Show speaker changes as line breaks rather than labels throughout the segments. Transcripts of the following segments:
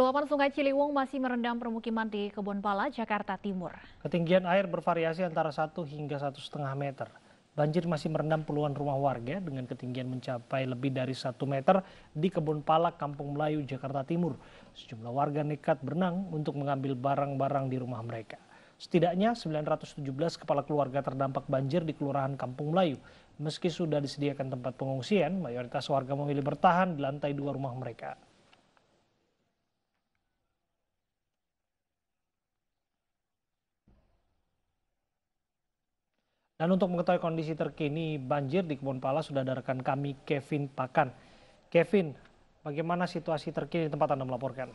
Luapan Sungai Ciliwung masih merendam permukiman di Kebonpala, Jakarta Timur.
Ketinggian air bervariasi antara 1 hingga 1,5 meter. Banjir masih merendam puluhan rumah warga dengan ketinggian mencapai lebih dari 1 meter di Kebonpala, Kampung Melayu, Jakarta Timur. Sejumlah warga nekat berenang untuk mengambil barang-barang di rumah mereka. Setidaknya 917 kepala keluarga terdampak banjir di Kelurahan Kampung Melayu. Meski sudah disediakan tempat pengungsian, mayoritas warga memilih bertahan di lantai dua rumah mereka. Dan untuk mengetahui kondisi terkini banjir di Kebun Pala sudah ada rekan kami Kevin Pakan. Kevin, bagaimana situasi terkini di tempat Anda melaporkan?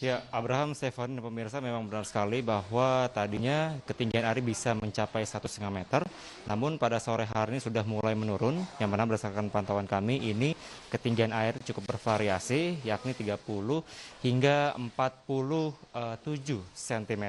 Ya, Abraham Stefan pemirsa memang benar sekali bahwa tadinya ketinggian air bisa mencapai satu setengah meter, namun pada sore hari ini sudah mulai menurun, yang mana berdasarkan pantauan kami ini ketinggian air cukup bervariasi, yakni 30 hingga 47 cm.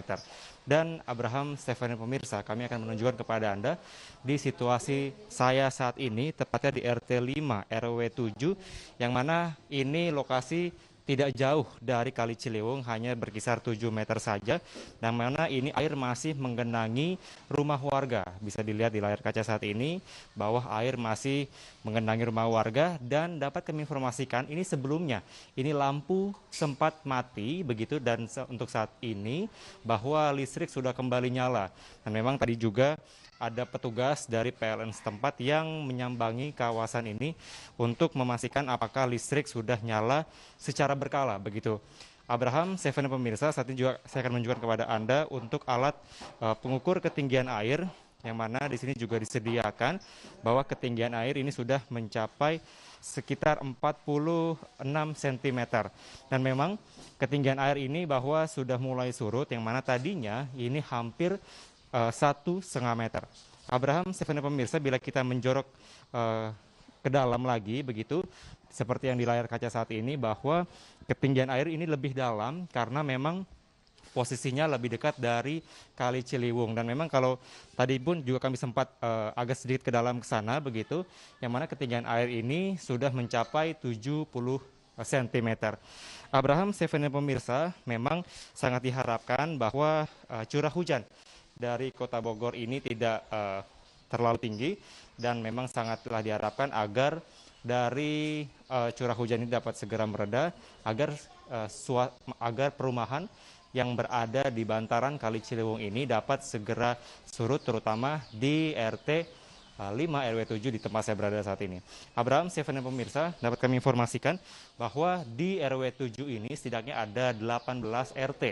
Dan Abraham Stefani pemirsa, kami akan menunjukkan kepada Anda di situasi saya saat ini, tepatnya di RT 5 RW 7, yang mana ini lokasi tidak jauh dari Kali Ciliwung, hanya berkisar 7 meter saja, dan mana ini air masih menggenangi rumah warga. Bisa dilihat di layar kaca saat ini, bawah air masih menggenangi rumah warga, dan dapat kami informasikan ini sebelumnya, ini lampu sempat mati, begitu, dan untuk saat ini, bahwa listrik sudah kembali nyala. Dan memang tadi juga ada petugas dari PLN setempat yang menyambangi kawasan ini untuk memastikan apakah listrik sudah nyala secara berkala begitu. Abraham, Seven pemirsa, saat ini juga saya akan menunjukkan kepada Anda untuk alat uh, pengukur ketinggian air yang mana di sini juga disediakan bahwa ketinggian air ini sudah mencapai sekitar 46 cm. Dan memang ketinggian air ini bahwa sudah mulai surut yang mana tadinya ini hampir Eh, satu setengah meter. Abraham, Stephen pemirsa, bila kita menjorok uh, ke dalam lagi begitu, seperti yang di layar kaca saat ini, bahwa ketinggian air ini lebih dalam karena memang posisinya lebih dekat dari Kali Ciliwung dan memang kalau tadi pun juga kami sempat uh, agak sedikit ke dalam ke sana begitu yang mana ketinggian air ini sudah mencapai 70 cm. Abraham Stephen pemirsa memang sangat diharapkan bahwa uh, curah hujan dari kota Bogor ini tidak uh, terlalu tinggi dan memang sangatlah diharapkan agar dari uh, curah hujan ini dapat segera mereda agar uh, agar perumahan yang berada di bantaran Kali Ciliwung ini dapat segera surut terutama di RT 5 RW 7 di tempat saya berada saat ini. Abraham, Stephen dan pemirsa, dapat kami informasikan bahwa di RW 7 ini setidaknya ada 18 RT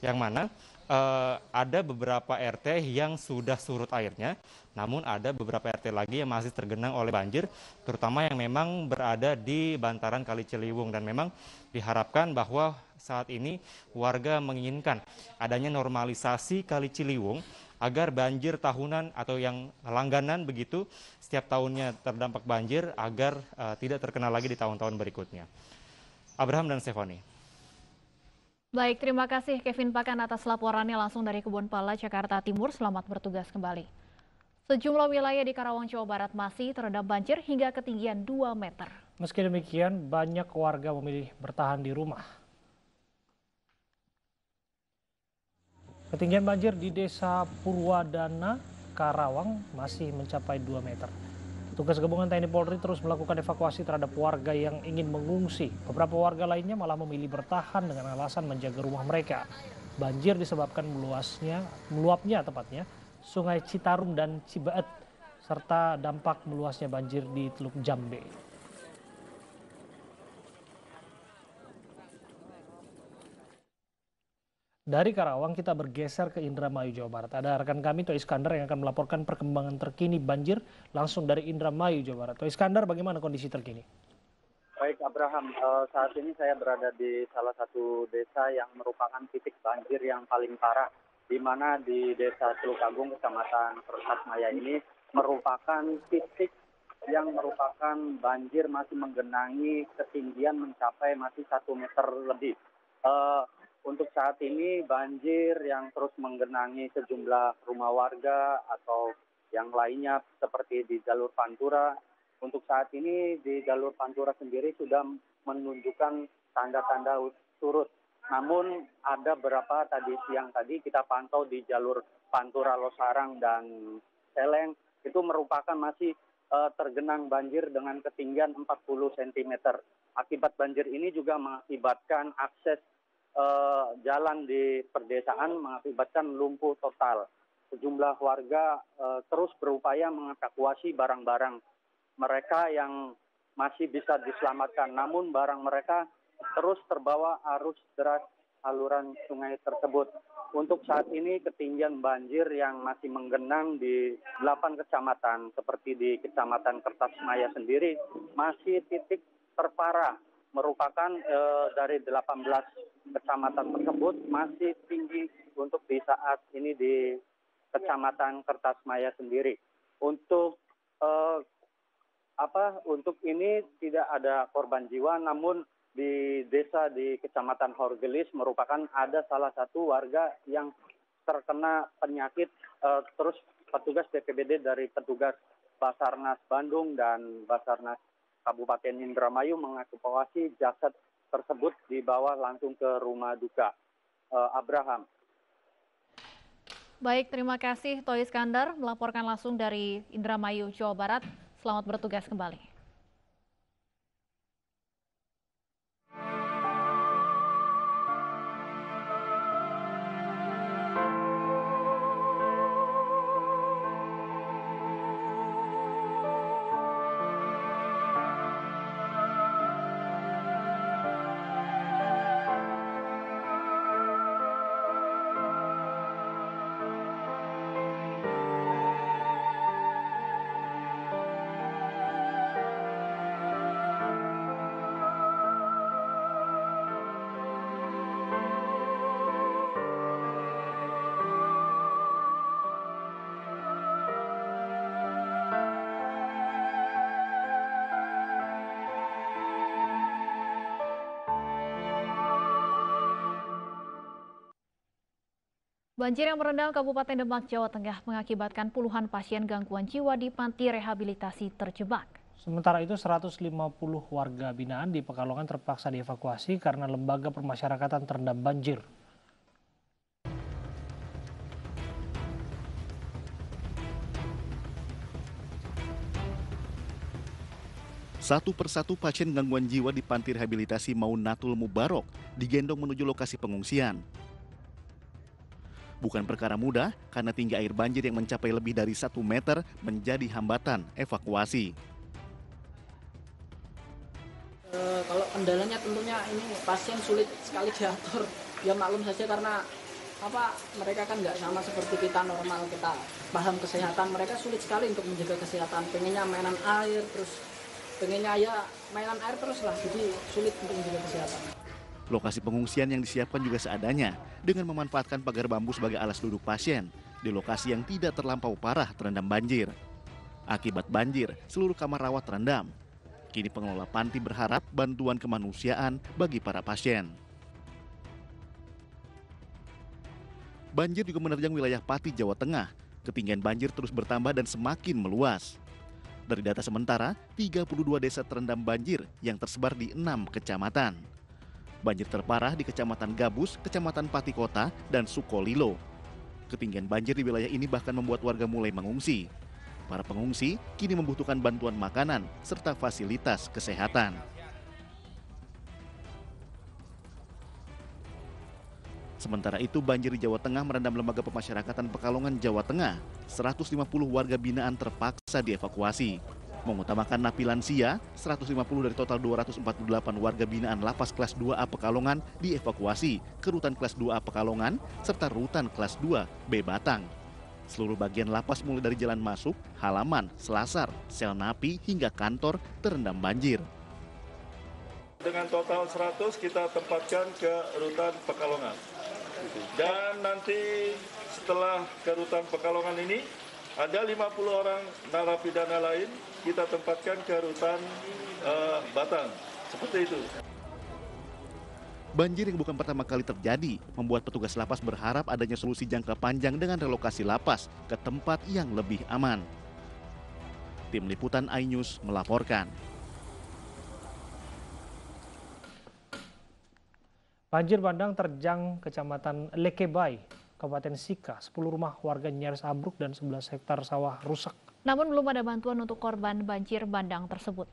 yang mana uh, ada beberapa RT yang sudah surut airnya, namun ada beberapa RT lagi yang masih tergenang oleh banjir, terutama yang memang berada di bantaran Kali Ciliwung dan memang diharapkan bahwa saat ini warga menginginkan adanya normalisasi Kali Ciliwung agar banjir tahunan atau yang langganan begitu setiap tahunnya terdampak banjir agar uh, tidak terkena lagi di tahun-tahun berikutnya. Abraham dan Stefani.
Baik, terima kasih Kevin Pakan atas laporannya langsung dari Kebun Pala, Jakarta Timur. Selamat bertugas kembali. Sejumlah wilayah di Karawang, Jawa Barat masih terendam banjir hingga ketinggian 2 meter.
Meski demikian, banyak warga memilih bertahan di rumah. Ketinggian banjir di Desa Purwadana, Karawang masih mencapai 2 meter. Tugas gabungan TNI Polri terus melakukan evakuasi terhadap warga yang ingin mengungsi. Beberapa warga lainnya malah memilih bertahan dengan alasan menjaga rumah mereka. Banjir disebabkan meluasnya, meluapnya tepatnya, Sungai Citarum dan Cibaet, serta dampak meluasnya banjir di Teluk Jambe. Dari Karawang kita bergeser ke Indramayu, Jawa Barat. Ada rekan kami, Toh Iskandar, yang akan melaporkan perkembangan terkini banjir langsung dari Indramayu, Jawa Barat. Toh Iskandar, bagaimana kondisi terkini?
Baik, Abraham. Uh, saat ini saya berada di salah satu desa yang merupakan titik banjir yang paling parah, di mana di desa Teluk Agung, kecamatan Persat Maya ini merupakan titik yang merupakan banjir masih menggenangi ketinggian mencapai masih satu meter lebih. Uh, untuk saat ini banjir yang terus menggenangi sejumlah rumah warga atau yang lainnya seperti di jalur Pantura Untuk saat ini di jalur Pantura sendiri sudah menunjukkan tanda-tanda surut. Namun ada beberapa tadi siang tadi kita pantau di jalur Pantura Losarang dan Seleng itu merupakan masih uh, tergenang banjir dengan ketinggian 40 cm. Akibat banjir ini juga mengakibatkan akses jalan di perdesaan mengakibatkan lumpuh total. Sejumlah warga uh, terus berupaya mengevakuasi barang-barang mereka yang masih bisa diselamatkan. Namun barang mereka terus terbawa arus deras aluran sungai tersebut. Untuk saat ini ketinggian banjir yang masih menggenang di 8 kecamatan seperti di Kecamatan Kertasmaya sendiri masih titik terparah merupakan eh, dari 18 kecamatan tersebut masih tinggi untuk di saat ini di Kecamatan Kertasmaya sendiri. Untuk eh, apa untuk ini tidak ada korban jiwa namun di desa di Kecamatan Horgelis merupakan ada salah satu warga yang terkena penyakit uh, terus petugas BPBD dari petugas Basarnas Bandung dan Basarnas Kabupaten Indramayu mengevakuasi jasad tersebut dibawa langsung ke rumah duka uh, Abraham.
Baik, terima kasih Toy Iskandar melaporkan langsung dari Indramayu, Jawa Barat. Selamat bertugas kembali. Banjir yang merendam Kabupaten Demak, Jawa Tengah mengakibatkan puluhan pasien gangguan jiwa di panti rehabilitasi terjebak.
Sementara itu 150 warga binaan di Pekalongan terpaksa dievakuasi karena lembaga permasyarakatan terendam banjir.
Satu persatu pasien gangguan jiwa di panti rehabilitasi Maunatul Mubarok digendong menuju lokasi pengungsian. Bukan perkara mudah karena tinggi air banjir yang mencapai lebih dari satu meter menjadi hambatan evakuasi.
E, kalau kendalanya tentunya ini pasien sulit sekali diatur. Ya maklum saja karena apa mereka kan nggak sama seperti kita normal kita paham kesehatan mereka sulit sekali untuk menjaga kesehatan pengennya mainan air terus pengennya ya mainan air terus lah jadi sulit untuk menjaga kesehatan
Lokasi pengungsian yang disiapkan juga seadanya dengan memanfaatkan pagar bambu sebagai alas duduk pasien di lokasi yang tidak terlampau parah terendam banjir. Akibat banjir, seluruh kamar rawat terendam. Kini pengelola panti berharap bantuan kemanusiaan bagi para pasien. Banjir juga menerjang wilayah Pati, Jawa Tengah. Ketinggian banjir terus bertambah dan semakin meluas. Dari data sementara, 32 desa terendam banjir yang tersebar di enam kecamatan. Banjir terparah di Kecamatan Gabus, Kecamatan Pati Kota, dan Sukolilo. Ketinggian banjir di wilayah ini bahkan membuat warga mulai mengungsi. Para pengungsi kini membutuhkan bantuan makanan serta fasilitas kesehatan. Sementara itu banjir di Jawa Tengah merendam lembaga pemasyarakatan Pekalongan Jawa Tengah. 150 warga binaan terpaksa dievakuasi mengutamakan napi lansia, 150 dari total 248 warga binaan lapas kelas 2A Pekalongan dievakuasi ke rutan kelas 2A Pekalongan serta rutan kelas 2 B Batang. Seluruh bagian lapas mulai dari jalan masuk, halaman, selasar, sel napi hingga kantor terendam banjir.
Dengan total 100 kita tempatkan ke rutan Pekalongan. Dan nanti setelah ke rutan Pekalongan ini ada 50 orang narapidana lain kita tempatkan ke rutan uh, Batang. Seperti itu.
Banjir yang bukan pertama kali terjadi membuat petugas lapas berharap adanya solusi jangka panjang dengan relokasi lapas ke tempat yang lebih aman. Tim Liputan iNews melaporkan.
Banjir bandang terjang Kecamatan Lekebay, Kabupaten Sika. 10 rumah warga nyaris ambruk dan 11 hektar sawah rusak.
Namun belum ada bantuan untuk korban banjir bandang tersebut.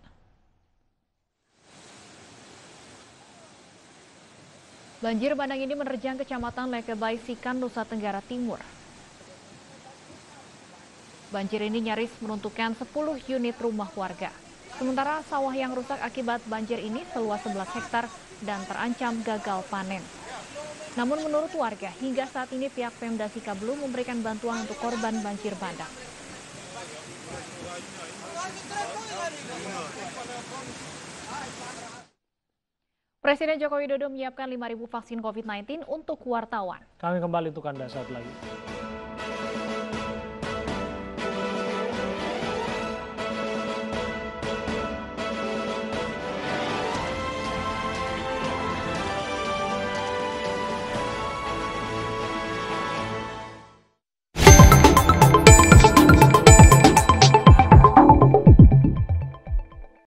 Banjir bandang ini menerjang Kecamatan Lekebay, Sikan, Nusa Tenggara Timur. Banjir ini nyaris meruntuhkan 10 unit rumah warga. Sementara sawah yang rusak akibat banjir ini seluas 11 hektar dan terancam gagal panen. Namun menurut warga, hingga saat ini pihak Pemda Sika belum memberikan bantuan untuk korban banjir bandang. Presiden Joko Widodo menyiapkan 5.000 vaksin COVID-19 untuk wartawan.
Kami kembali untuk Anda saat lagi.